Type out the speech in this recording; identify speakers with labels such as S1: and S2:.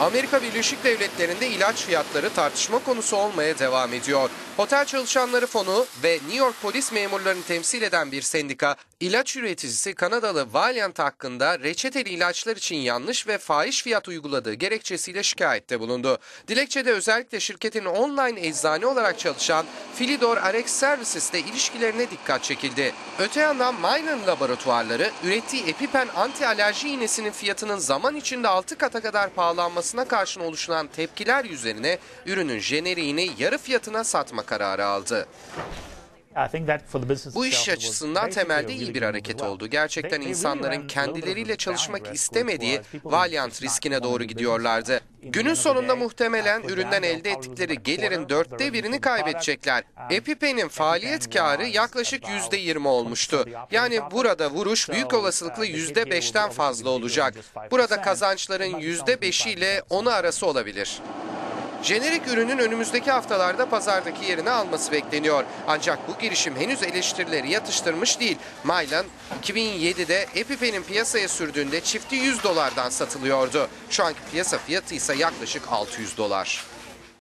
S1: Amerika Birleşik Devletleri'nde ilaç fiyatları tartışma konusu olmaya devam ediyor. Otel Çalışanları Fonu ve New York polis memurlarını temsil eden bir sendika, ilaç üreticisi Kanadalı Valiant hakkında reçeteli ilaçlar için yanlış ve fahiş fiyat uyguladığı gerekçesiyle şikayette bulundu. Dilekçede özellikle şirketin online eczane olarak çalışan Philidor Rx Services ile ilişkilerine dikkat çekildi. Öte yandan Mylan laboratuvarları ürettiği EpiPen anti alerji iğnesinin fiyatının zaman içinde 6 kata kadar pahalanmasına karşın oluşan tepkiler üzerine ürünün jeneriğini yarı fiyatına satma kararı aldı. Bu iş açısından temelde iyi bir hareket oldu. Gerçekten insanların kendileriyle çalışmak istemediği Valiant riskine doğru gidiyorlardı. Günün sonunda muhtemelen üründen elde ettikleri gelirin dörtte birini kaybedecekler. EpiPen'in faaliyet karı yaklaşık yüzde yirmi olmuştu. Yani burada vuruş büyük olasılıkla yüzde beşten fazla olacak. Burada kazançların yüzde beşiyle onu arası olabilir. Jenerik ürünün önümüzdeki haftalarda pazardaki yerini alması bekleniyor. Ancak bu girişim henüz eleştirileri yatıştırmış değil. Mylan 2007'de EpiPen'in piyasaya sürdüğünde çifti 100 dolardan satılıyordu. Şu anki piyasa fiyatı ise yaklaşık 600 dolar.